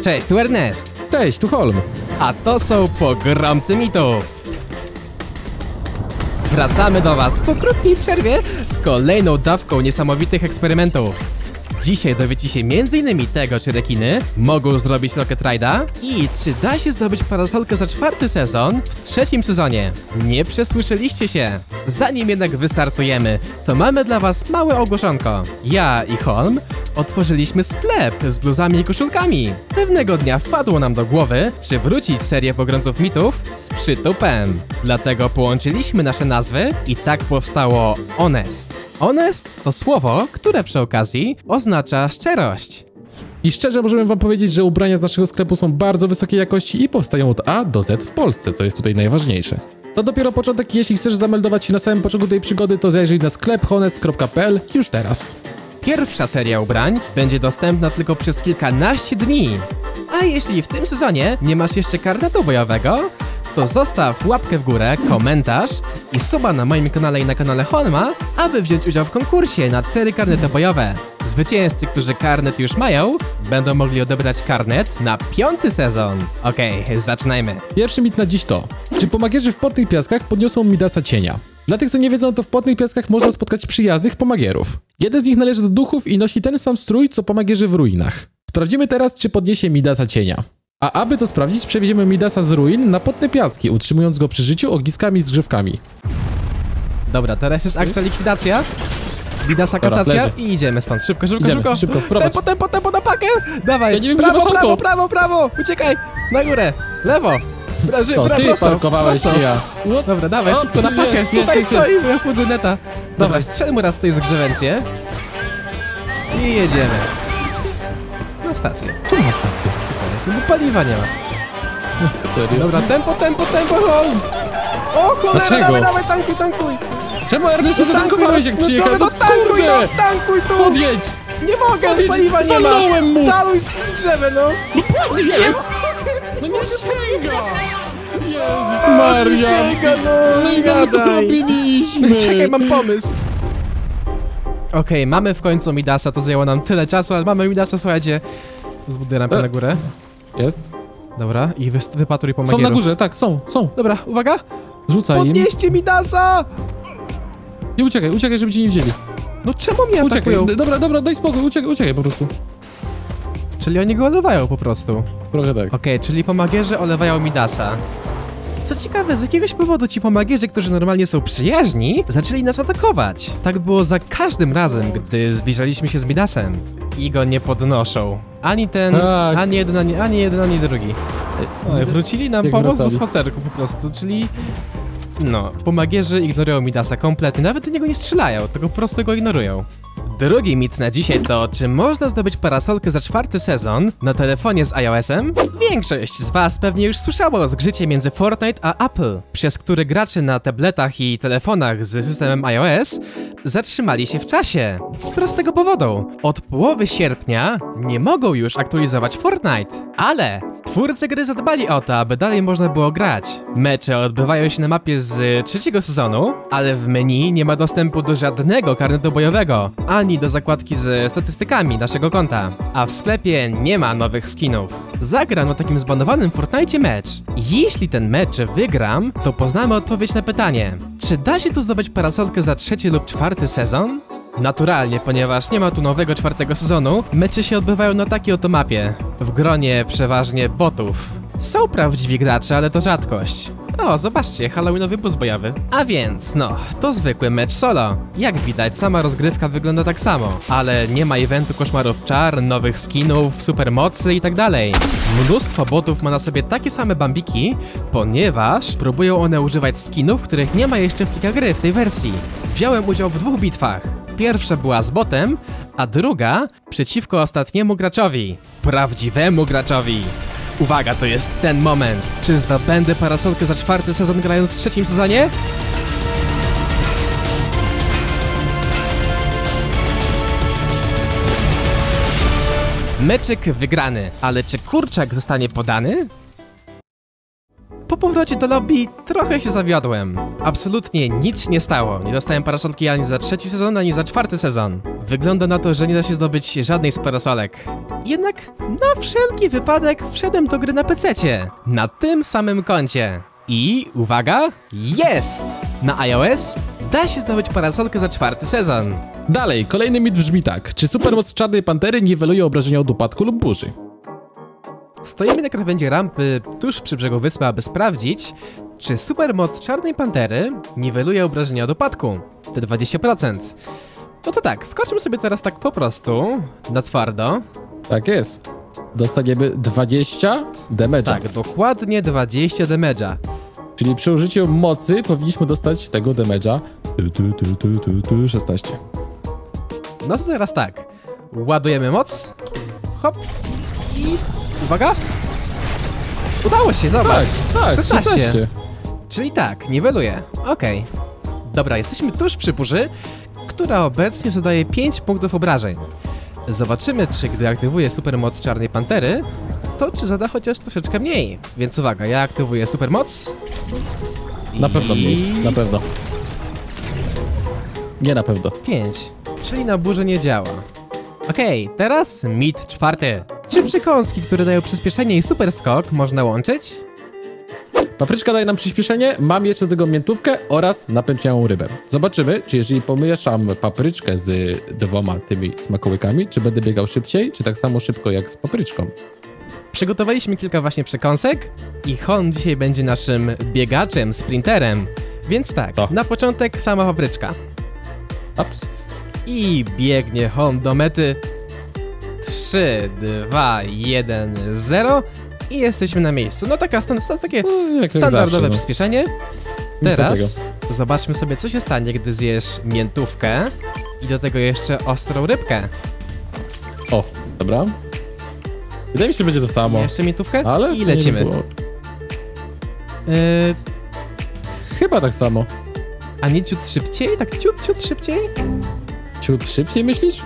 Cześć, tu Ernest, Cześć, tu Holm. a to są pogromcy mitów. Wracamy do Was po krótkiej przerwie z kolejną dawką niesamowitych eksperymentów. Dzisiaj dowiecie się m.in. tego, czy rekiny mogą zrobić Rocket Ride'a i czy da się zdobyć parasolkę za czwarty sezon w trzecim sezonie. Nie przesłyszeliście się. Zanim jednak wystartujemy, to mamy dla Was małe ogłoszonko. Ja i Holm otworzyliśmy sklep z bluzami i koszulkami. Pewnego dnia wpadło nam do głowy przywrócić serię pogromców mitów z przytupem. Dlatego połączyliśmy nasze nazwy i tak powstało Honest. Honest to słowo, które przy okazji oznacza szczerość. I szczerze możemy wam powiedzieć, że ubrania z naszego sklepu są bardzo wysokiej jakości i powstają od A do Z w Polsce, co jest tutaj najważniejsze. To dopiero początek jeśli chcesz zameldować się na samym początku tej przygody, to zajrzyj na sklep honest.pl już teraz. Pierwsza seria ubrań będzie dostępna tylko przez kilkanaście dni. A jeśli w tym sezonie nie masz jeszcze karnetu bojowego, to zostaw łapkę w górę, komentarz i suba na moim kanale i na kanale Holma, aby wziąć udział w konkursie na cztery karnety bojowe. Zwycięzcy, którzy karnet już mają, będą mogli odebrać karnet na piąty sezon. Okej, zaczynajmy. Pierwszy mit na dziś to, czy pomagierzy w Potnych Piaskach podniosą Midasa cienia? Dla tych, co nie wiedzą, to w Potnych Piaskach można spotkać przyjaznych pomagierów. Jeden z nich należy do duchów i nosi ten sam strój, co pomagierzy w ruinach. Sprawdzimy teraz, czy podniesie Midasa cienia. A aby to sprawdzić, przewieziemy Midasa z ruin na Potne Piaski, utrzymując go przy życiu ogniskami z grzewkami. Dobra, teraz jest akcja likwidacja. Dobra, kasacja leży. i idziemy stąd. Szybko, szybko, Idziemy, szybko. szybko, wprowadź. Tempo, tempo, tempo na pakę! Dawaj! Ja nie wiem, gdzie prawo, masz prawo, auto. prawo, prawo! Uciekaj! Na górę! Lewo! Ży, To bra, ty prosto, parkowałeś, prosto. nie ja. What? Dobra, dawaj, O, szybko na jest, pakę! jest, Tutaj jest, jest. stoi moja fundyneta. Dobra, strzel mu raz tej zgrzewencję. I jedziemy. Na stację. Czemu masz stację? No bo paliwa nie ma. Serio? Dobra, tempo, tempo, tempo, home! O cholera, Dlaczego? dawaj, dawaj, tankuj, tankuj! Czemu Ernest nie zatankowałeś jak no, przyjechał? no, No tankuj, kurde! no, tankuj tu! Podjedź! Nie mogę, Podjedź, paliwa nie ma! mu! Zaluj skrzewę, no! Podjedź! No nie sięga! Jezus Maria! Sięga, no, No nie gadaj! Czekaj, mam pomysł! Okej, mamy w końcu Midasa, to zajęło nam tyle czasu, ale mamy Midasa, słuchajcie. Zbuduję rampę E. na górę. Jest. Dobra, i wy, wypatruj po Są na magieru. górze, tak, są, są. Dobra, uwaga! Rzucaj im. Podnieście Midasa! I uciekaj, uciekaj, żeby cię nie wzięli. No czemu mnie Uciekaj. atakują? Dobra, dobra, daj spokój, uciekaj, uciekaj po prostu. Czyli oni go olewają po prostu. Trochę tak. Okej, czyli pomagierze olewają Midasa. Co ciekawe, z jakiegoś powodu ci pomagierze, którzy normalnie są przyjaźni, zaczęli nas atakować. Tak było za każdym razem, gdy zbliżaliśmy się z Midasem. I go nie podnoszą. Ani ten, Tak. ani jeden, ani, ani jeden, ani drugi. No, wrócili nam Jak pomoc do wracali. spacerku po prostu, czyli... No, pomagierzy ignorują Midasa kompletnie, nawet do niego nie strzelają, tylko po prostu go ignorują. Drugi mit na dzisiaj to, czy można zdobyć parasolkę za czwarty sezon na telefonie z iOS-em? Większość z Was pewnie już słyszało o zgrzycie między Fortnite a Apple, przez który gracze na tabletach i telefonach z systemem iOS zatrzymali się w czasie. Z prostego powodu. Od połowy sierpnia nie mogą już aktualizować Fortnite, ale twórcy gry zadbali o to, aby dalej można było grać. Mecze odbywają się na mapie z y, trzeciego sezonu, ale w menu nie ma dostępu do żadnego karnetu bojowego, ani do zakładki z statystykami naszego konta. A w sklepie nie ma nowych skinów. Zagram na takim zbanowanym Fortnite mecz. Jeśli ten mecz wygram, to poznamy odpowiedź na pytanie, czy da się tu zdobyć parasolkę za trzeci lub czwarty sezon? Naturalnie, ponieważ nie ma tu nowego czwartego sezonu, mecze się odbywają na takiej oto mapie, w gronie przeważnie botów. Są prawdziwi gracze, ale to rzadkość. O, zobaczcie, halloweenowy bus bojowy. A więc, no, to zwykły mecz solo. Jak widać, sama rozgrywka wygląda tak samo, ale nie ma eventu koszmarów czar, nowych skinów, supermocy i tak. Mnóstwo botów ma na sobie takie same bambiki, ponieważ próbują one używać skinów, których nie ma jeszcze w plikach gry w tej wersji. Wziąłem udział w dwóch bitwach. Pierwsza była z botem, a druga przeciwko ostatniemu graczowi. Prawdziwemu graczowi. Uwaga, to jest ten moment. Czy zdobędę parasolkę za czwarty sezon grając w trzecim sezonie? Meczyk wygrany, ale czy kurczak zostanie podany? Po powrocie do lobby trochę się zawiodłem. Absolutnie nic się nie stało. Nie dostałem parasolki ani za trzeci sezon, ani za czwarty sezon. Wygląda na to, że nie da się zdobyć żadnej z parasolek. Jednak na wszelki wypadek wszedłem do gry na PC-cie. Na tym samym koncie. I uwaga, jest! Na iOS da się zdobyć parasolkę za czwarty sezon. Dalej, kolejny mit brzmi tak. Czy supermoc Czarnej Pantery niweluje obrażenia od upadku lub burzy? Stoimy na krawędzi rampy tuż przy brzegu wyspy, aby sprawdzić, czy supermoc Czarnej Pantery niweluje obrażenia od upadku. Te 20%. No to tak, skoczmy sobie teraz tak po prostu, na twardo. Tak jest. Dostaniemy 20 damage'a. Tak, dokładnie 20 damage'a. Czyli przy użyciu mocy powinniśmy dostać tego damage'a. Tu, tu, tu, tu, tu, tu, 16. No to teraz tak. Ładujemy moc. Hop. I uwaga. Udało się, zobacz. tak, 16. 16. Czyli tak, niweluje. Okej. Dobra, jesteśmy tuż przy burzy, która obecnie zadaje 5 punktów obrażeń. Zobaczymy, czy gdy aktywuję supermoc Czarnej Pantery, to czy zada chociaż troszeczkę mniej. Więc uwaga, ja aktywuję supermoc. Na pewno I- mniej, na pewno. Nie na pewno. 5, czyli na burzę nie działa. Okej, teraz mit czwarty. Czy przekąski, które dają przyspieszenie i super skok można łączyć? Papryczka daje nam przyspieszenie, mam jeszcze do tego miętówkę oraz napęczniałą rybę. Zobaczymy, czy jeżeli pomieszam papryczkę z dwoma tymi smakołykami, czy będę biegał szybciej, czy tak samo szybko jak z papryczką. Przygotowaliśmy kilka właśnie przekąsek i Hon dzisiaj będzie naszym biegaczem, sprinterem. Więc tak, To. na początek sama papryczka. Ups. I biegnie Hon do mety. 3, 2, 1, 0 i jesteśmy na miejscu. No taka, stan- sta- takie No, jak standardowe zawsze, no. przyspieszenie. Teraz zobaczmy sobie, co się stanie, gdy zjesz miętówkę i do tego jeszcze ostrą rybkę. O, dobra. Wydaje mi się, że będzie to samo. Jeszcze miętówkę Ale i lecimy. Yy, Chyba tak samo. a nie ciut szybciej? Tak ciut, ciut szybciej? Ciut szybciej myślisz?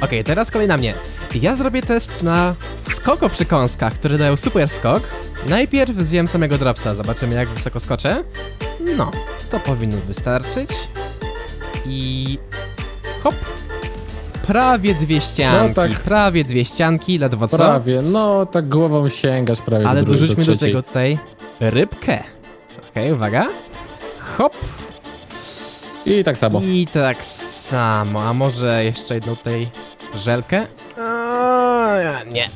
Okej, teraz kolej na mnie. Ja zrobię test na skoko przy kąskach, które dają super skok. Najpierw zjem samego dropsa, zobaczymy jak wysoko skoczę. No, to powinno wystarczyć. I... hop. Prawie dwie ścianki, No tak. prawie dwie ścianki, ledwo co. Prawie, no tak głową sięgasz prawie Ale do drugiej, dorzućmy do trzeciej. tego tutaj rybkę. Okej, uwaga. Hop. I tak samo. I tak samo. A może jeszcze jedną tutaj żelkę? A, nie.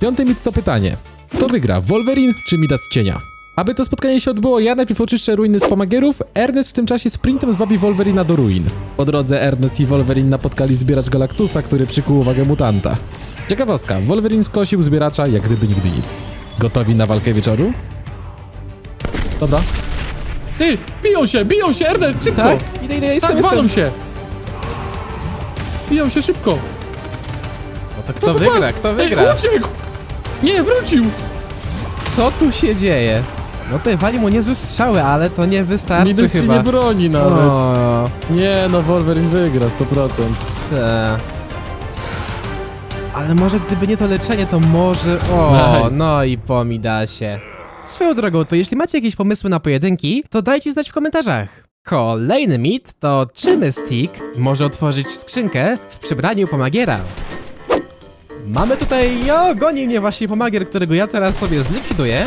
Piąty mit to pytanie. Kto wygra, Wolverine czy Midas Cienia? Aby to spotkanie się odbyło, ja najpierw oczyszczę ruiny z pomagierów, Ernest w tym czasie sprintem zwabi Wolverina do ruin. Po drodze Ernest i Wolverine napotkali zbieracz Galactusa, który przykuł uwagę mutanta. Ciekawostka, Wolverine skosił zbieracza jak gdyby nigdy nic. Gotowi na walkę wieczoru? Dobra. Ty, biją się, biją się, Ernest, szybko! Tak? Idę, idę, jestem, tak, walą się! Biją się szybko! No to kto wygra, kto Ej, wygra? uciekł! Nie, wrócił! Co tu się dzieje? No tutaj wali mu niezłe strzały, ale to nie wystarczy się chyba. nie broni nawet. O, Nie, no Wolverine wygra 100%. te. Ale może gdyby nie to leczenie, to może... O, Nice. no i po Midasie. Swoją drogą, to jeśli macie jakieś pomysły na pojedynki, to dajcie znać w komentarzach. Kolejny mit to czy Mystic może otworzyć skrzynkę w przebraniu pomagiera. Mamy tutaj, jo, goni mnie właśnie pomagier, którego ja teraz sobie zlikwiduję,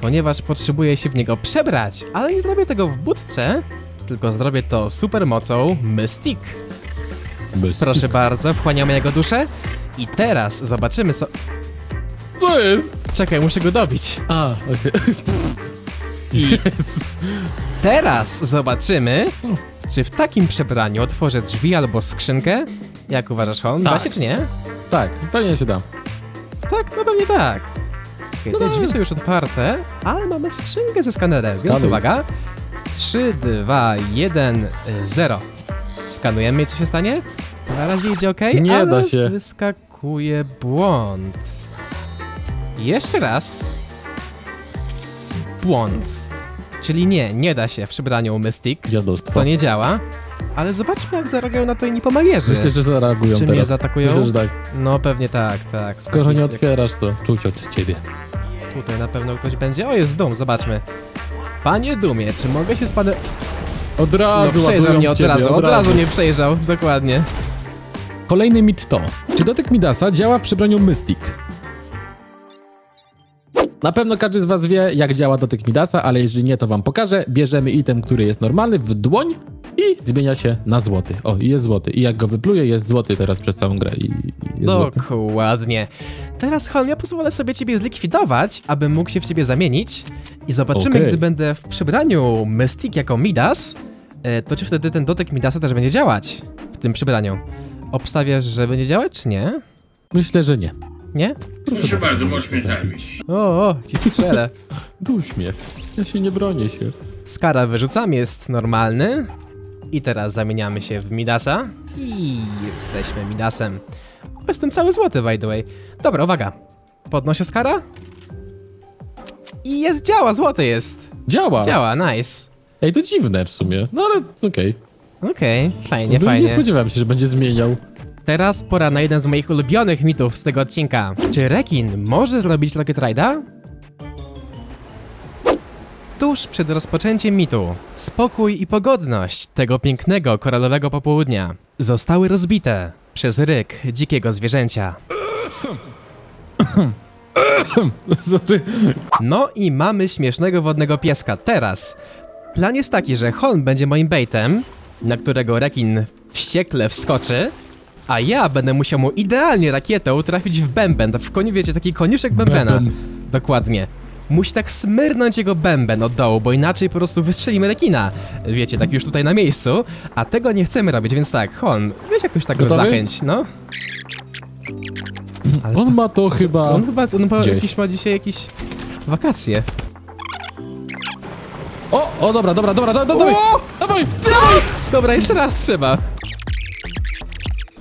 ponieważ potrzebuję się w niego przebrać, ale nie zrobię tego w budce, tylko zrobię to supermocą Mystic. Proszę bardzo, wchłaniamy jego duszę i teraz zobaczymy co... Co jest? Czekaj, muszę go dobić. A, okej. I teraz zobaczymy, czy w takim przebraniu otworzę drzwi albo skrzynkę. Jak uważasz, Hon? Da Tak. się czy nie? Tak, pewnie się da. Tak, no pewnie tak. Okay, No te drzwi są już otwarte, ale mamy skrzynkę ze skanerem, więc Skanuj. uwaga. 3, 2, 1, 0. Skanujemy i co się stanie? Na razie idzie ok, Nie ale da się. wyskakuje błąd. Jeszcze raz. Błąd. Czyli nie, nie da się w przebraniu Mystic. Dziadostwo. To nie działa. Ale zobaczmy, jak zareagują na to inni pomagierzy. Myślę, że zareagują Czy teraz. mnie zaatakują? Myślę, że tak. No pewnie tak, tak. Skoro nie otwierasz, to czuć od ciebie. Tutaj na pewno ktoś będzie. O, jest Dum, zobaczmy. Panie Dumie, czy mogę się z panem... Od No razu przejrzał ładują mnie od ciebie, razu, od razu mnie przejrzał, dokładnie. Kolejny mit to, czy dotyk Midasa działa w przebraniu Mystic? Na pewno każdy z was wie, jak działa dotyk Midasa, ale jeżeli nie, to wam pokażę. Bierzemy item, który jest normalny, w dłoń i zmienia się na złoty. O, i jest złoty. I jak go wypluję, jest złoty teraz przez całą grę. I, i jest złoty. Dokładnie. Teraz, Hon, ja pozwolę sobie ciebie zlikwidować, abym mógł się w ciebie zamienić i zobaczymy, Okej. gdy będę w przebraniu Mystic jako Midas, e, to czy wtedy ten dotyk Midasa też będzie działać w tym przebraniu. Obstawiasz, że będzie działać, czy nie? Myślę, że nie. Nie? Proszę bardzo, możesz mnie zabić. O, o, ci strzelę. Duś mnie. Ja się nie bronię się. Skara wyrzucam, jest normalny. I teraz zamieniamy się w Midasa. I jesteśmy Midasem. O, Jestem cały złoty, by the way. Dobra, uwaga. Podnoszę Skara. I jest, działa, złoty jest. Działa. Działa, nice. Ej, to dziwne w sumie. No ale okej. Okej, fajnie, Nie, nie fajnie. spodziewałem się, że będzie zmieniał. Teraz pora na jeden z moich ulubionych mitów z tego odcinka. Czy rekin może zrobić Rocket Ride'a? Tuż przed rozpoczęciem mitu, spokój i pogodność tego pięknego koralowego popołudnia zostały rozbite przez ryk dzikiego zwierzęcia. No i mamy śmiesznego wodnego pieska. Teraz plan jest taki, że Holm będzie moim baitem, na którego rekin wściekle wskoczy, a ja będę musiał mu idealnie rakietą trafić w bęben. W koniu, wiecie, taki koniuszek bębena. Bęben. Dokładnie. Musi tak smyrnąć jego bęben od dołu, bo inaczej po prostu wystrzelimy rekina. Wiecie, tak już tutaj na miejscu, a tego nie chcemy robić, więc tak, Holm, weź jakoś tak go Gotowy? zachęć, no. Ale On ma to chyba... on chyba, on gdzieś. jakieś ma dzisiaj jakieś wakacje. O, o, dobra, dobra, dobra, da, da, dawaj, O! dawaj! Dobra, jeszcze raz trzeba.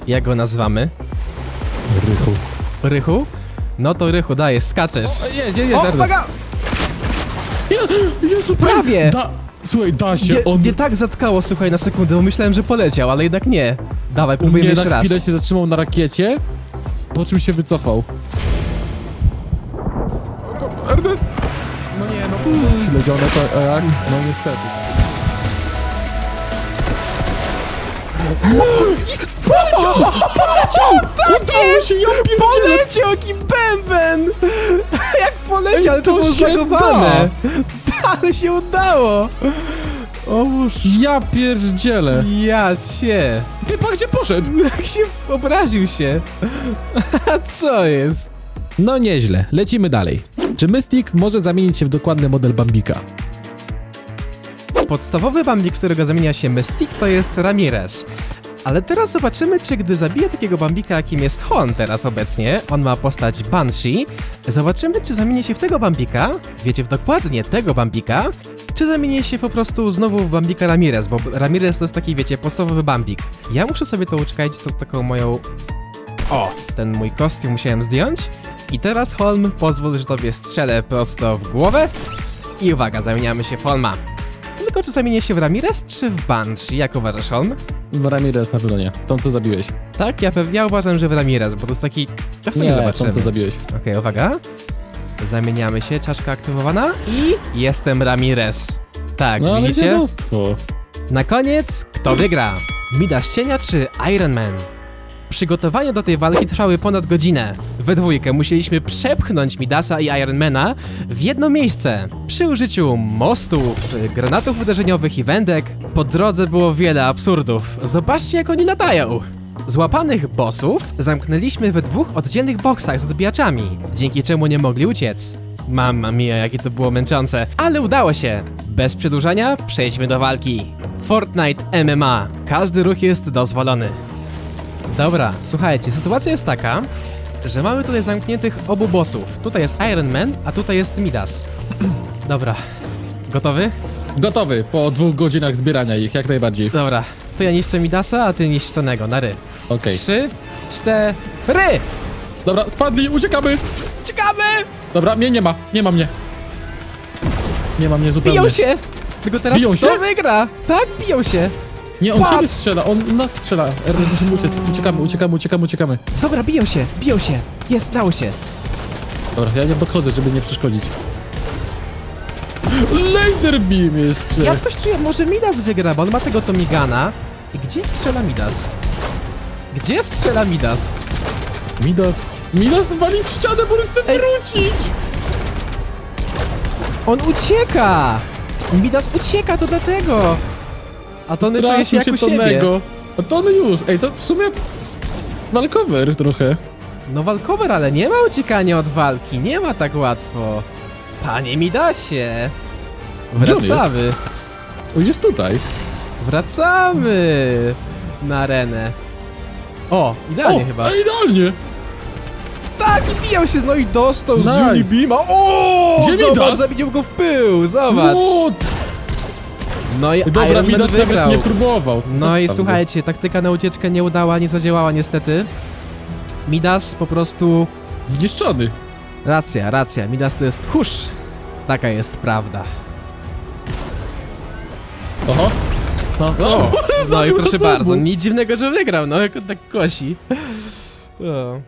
Jak go nazywamy? Rychu. Rychu? No to Rychu, dajesz, skaczesz. Jest, jest, jest, O, uwaga! Je- Jezu, Prawie! Da, słuchaj, da się, Nie, on... nie tak zatkało, słuchaj, na sekundę, bo myślałem, że poleciał, ale jednak nie. Dawaj, próbujemy jeszcze na raz. chwilę się zatrzymał na rakiecie, po czym się wycofał. Ernest! No nie, no Śledzione to, a jak? No niestety. Tak jest! się, ja! Poleciał jaki bęben! Jak poleciał, ale to to było zlagowane. Ale się udało! O móż, Ja pierdzielę! ja cię. Ty, pa, gdzie poszedł? Jak się obraził się. A co jest? No nieźle, lecimy dalej. Czy Mystic może zamienić się w dokładny model Bambika? Podstawowy bambik, którego zamienia się Mystic, to jest Ramirez. Ale teraz zobaczymy, czy gdy zabije takiego bambika, jakim jest Hon teraz obecnie, on ma postać Banshee, zobaczymy, czy zamieni się w tego bambika, wiecie, w dokładnie tego bambika, czy zamieni się po prostu znowu w bambika Ramirez, bo Ramirez to jest taki, wiecie, podstawowy bambik. Ja muszę sobie to uczkać, to taką moją... O, ten mój kostium musiałem zdjąć. I teraz Holm, pozwól, że tobie strzelę prosto w głowę. I uwaga, zamieniamy się w Holma. Tylko czy zamienię się w Ramirez czy w Banshee? Jak uważasz, Holm? W Ramirez na pewno nie. Tą, co zabiłeś. Tak, ja, ja uważam, że w Ramirez, bo to jest taki... Ja w sumie Nie, zobaczymy. tą, co zabiłeś. Okej, uwaga. Zamieniamy się, czaszka aktywowana i jestem Ramirez. Tak, No ale widzicie? dziadostwo. Na koniec, kto wygra? Midas Cienia czy Iron Man? Przygotowania do tej walki trwały ponad godzinę. We dwójkę musieliśmy przepchnąć Midasa i Ironmana w jedno miejsce. Przy użyciu mostów, granatów uderzeniowych i wędek, po drodze było wiele absurdów. Zobaczcie jak oni latają! Złapanych bossów zamknęliśmy we dwóch oddzielnych boksach z odbijaczami, dzięki czemu nie mogli uciec. Mamma mia, jakie to było męczące. Ale udało się! Bez przedłużania przejdźmy do walki. Fortnite MMA. Każdy ruch jest dozwolony. Dobra, słuchajcie, sytuacja jest taka, że mamy tutaj zamkniętych obu bossów. Tutaj jest Iron Man, a tutaj jest Midas. Dobra. Gotowy? Gotowy po dwóch godzinach zbierania ich, jak najbardziej. Dobra. To ja niszczę Midasa, a ty niszcz Tonego, na ry. Okej. Trzy, cztery! Dobra, spadli, uciekamy! Czekamy! Dobra, mnie nie ma, nie ma mnie. Nie ma mnie zupełnie. Biją się! Tylko teraz Biją kto się? wygra? Tak, biją się. Nie, on Patrz! ciebie strzela, on nas strzela. Ernest, musimy uciec. Uciekamy, uciekamy, uciekamy, uciekamy. Dobra, biją się, biją się. Jest, udało się. Dobra, ja nie podchodzę, żeby nie przeszkodzić. Laser beam jeszcze. Ja coś czuję, może Midas wygra, bo on ma tego Tomigana. I gdzie strzela Midas? Gdzie strzela Midas? Midas. Midas wali w ścianę, bo on chce wrócić. On ucieka! Midas ucieka, to dlatego! A Tony czuje się jak u siebie. Tonego. A Tony już. Ej, to w sumie... Walkover trochę. No walkover, ale nie ma uciekania od walki, nie ma tak łatwo. Panie Midasie! Wracamy, On jest tutaj. wracamy na arenę. O, idealnie o, chyba. Idealnie. Tak, i bijał się, no i dostał z Nice. Unibima. O, Gdzie zobacz, zamienił go w pył, zobacz. What? No i Dobra, Iron Man Midas wygrał. nawet nie próbował. No Zostaw i go. słuchajcie, taktyka na ucieczkę nie udała, nie zadziałała niestety. Midas po prostu... Zniszczony. Racja, racja, Midas to jest tchórz. Taka jest prawda. Oho. No, o, No i zabił proszę bardzo, nic dziwnego, że wygrał, no jak on tak kosi. O.